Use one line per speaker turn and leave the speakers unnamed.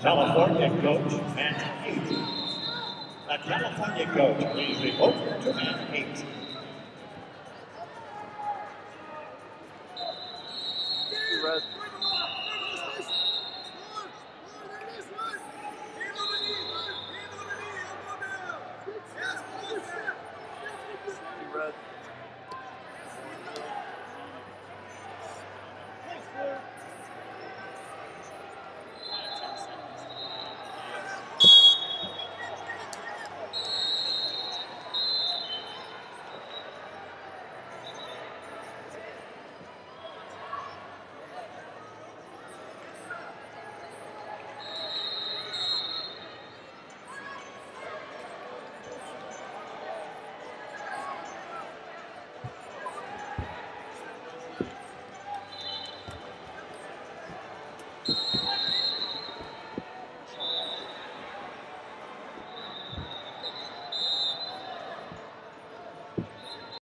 California coach and eight. A California coach is over to man eight. Thank